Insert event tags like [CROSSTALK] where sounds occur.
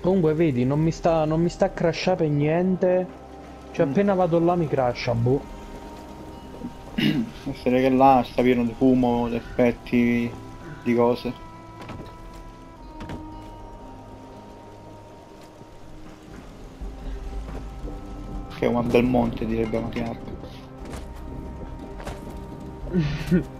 Comunque vedi, non mi sta, non mi sta a crashare per niente. Cioè Mm. appena vado là mi crasha, boh. [CLEARS THROAT] Essere che là sta pieno di fumo, di effetti, di cose. Che è un bel monte direbbe Matiarco. [LAUGHS]